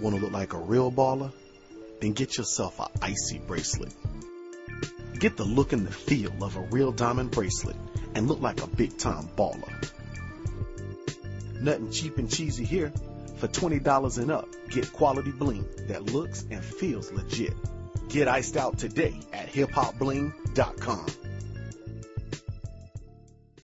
Want to look like a real baller? Then get yourself a icy bracelet. Get the look and the feel of a real diamond bracelet and look like a big time baller. Nothing cheap and cheesy here. For $20 and up, get quality bling that looks and feels legit. Get iced out today at hiphopbling.com.